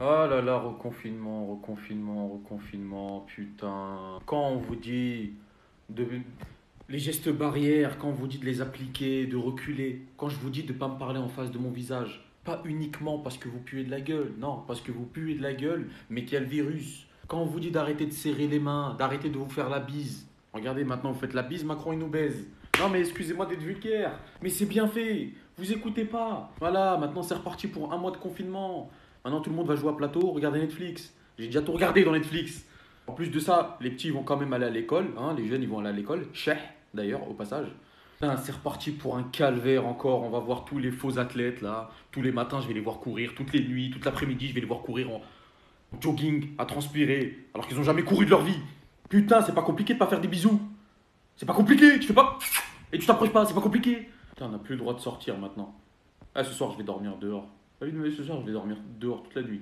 Oh là là, reconfinement, reconfinement, reconfinement, putain. Quand on vous dit de les gestes barrières, quand on vous dit de les appliquer, de reculer, quand je vous dis de ne pas me parler en face de mon visage, pas uniquement parce que vous puez de la gueule, non, parce que vous puez de la gueule, mais qu'il y a le virus. Quand on vous dit d'arrêter de serrer les mains, d'arrêter de vous faire la bise. Regardez, maintenant vous faites la bise, Macron il nous baise. Non mais excusez-moi d'être vulgaire, mais c'est bien fait. Vous écoutez pas. Voilà, maintenant c'est reparti pour un mois de confinement. Maintenant tout le monde va jouer à plateau, regarder Netflix. J'ai déjà tout regardé dans Netflix. En plus de ça, les petits vont quand même aller à l'école. Hein, les jeunes ils vont aller à l'école. Cheh, d'ailleurs, au passage. C'est reparti pour un calvaire encore. On va voir tous les faux athlètes là. Tous les matins, je vais les voir courir. Toutes les nuits, toute l'après-midi, je vais les voir courir en jogging, à transpirer, alors qu'ils ont jamais couru de leur vie. Putain, c'est pas compliqué de pas faire des bisous. C'est pas compliqué, tu fais pas. Et tu t'approches pas, c'est pas compliqué. Putain, on n'a plus le droit de sortir maintenant. Ah, ce soir, je vais dormir dehors. Ah oui, mais ce soir, je vais dormir dehors toute la nuit.